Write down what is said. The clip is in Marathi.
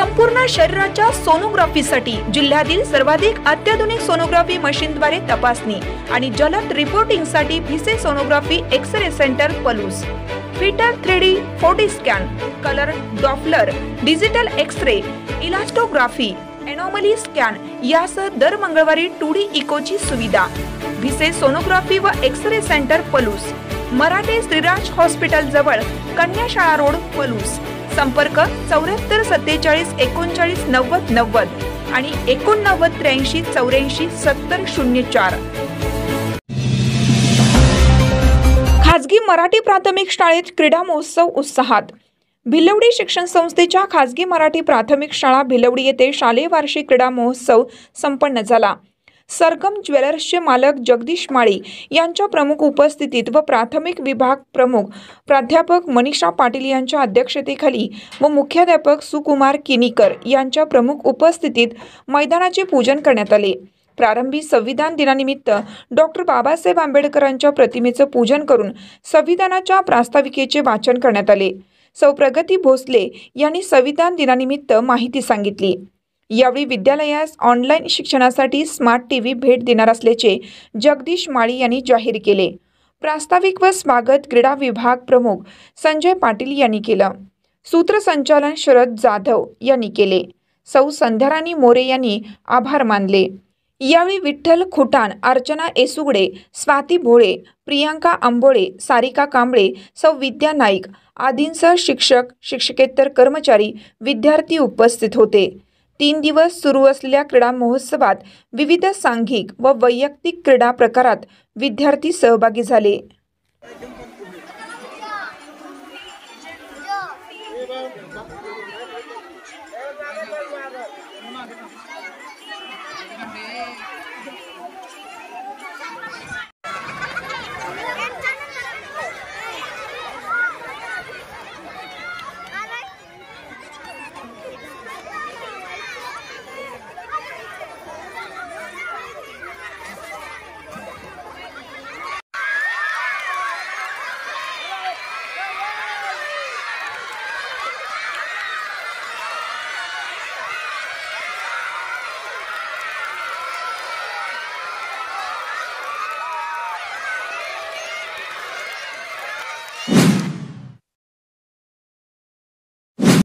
संपूर्ण शरीराच्या सोनोग्राफीसाठी जिल्ह्यातील सर्वाधिक अत्याधुनिक सोनोग्राफी मशीनद्वारे तपासणी आणि जलद रिपोर्टिंगसाठी Bhise sonography X ray centre Palus. Fitter three D forty scan colour doppler digital X ray elastography anomaly scan यासह दर मंगळवारी टू डी इकोची सुविधा. भिसे सोनोग्राफी व X ray centre Palus. Marathe Shriraj hospital जवळ कन्याशाळा रोड पलूस. संपर्क चौऱ्याहत्तर सत्तेचाळीस एकोणचाळीस नव्वद नव्वद आणि एकोणनव्वद त्र्याऐंशी चौऱ्याऐंशी सत्तर शून्य चार. खाजगी मराठी प्राथमिक शाळेत क्रीडा महोत्सव उत्साहात. भिलवडी शिक्षण संस्थेच्या खाजगी मराठी प्राथमिक शाळा भिलवडी येथे शालेय वार्षिक क्रीडा महोत्सव संपन्न झाला. सरगम ज्वेलर्सचे मालक जगदीश माळी यांच्या प्रमुख उपस्थितीत व प्राथमिक विभाग प्रमुख प्राध्यापक मनीषा पाटील यांच्या अध्यक्षतेखाली व मुख्याध्यापक सुकुमार किनीकर यांच्या प्रमुख उपस्थितीत मैदानाचे पूजन करण्यात आले. प्रारंभी संविधान दिनानिमित्त डॉक्टर बाबासाहेब आंबेडकरांच्या प्रतिमेचं पूजन करून संविधानाच्या प्रास्ताविकेचे वाचन करण्यात आले. सौ प्रगती भोसले यांनी संविधान दिनानिमित्त माहिती सांगितली. यावेळी विद्यालयास ऑनलाईन शिक्षणासाठी स्मार्ट टी व्ही भेट देणार असल्याचे जगदीश माळी यांनी जाहीर केले. प्रास्ताविक व स्वागत क्रीडा विभाग प्रमुख संजय पाटील यांनी केलं. सूत्रसंचालन शरद जाधव यांनी केले. सौ संध्याराणी मोरे यांनी आभार मानले. यावेळी विठ्ठल खुटाण अर्चना एसुगडे स्वाती भोळे प्रियांका आंबोळे सारिका कांबळे सौ विद्या नाईक आदींसह शिक्षक शिक्षकेतर कर्मचारी विद्यार्थी उपस्थित होते. तीन दिवस सुरू असलेल्या क्रीडा महोत्सवात विविध सांघिक व वैयक्तिक क्रीडा प्रकारात विद्यार्थी सहभागी झाले.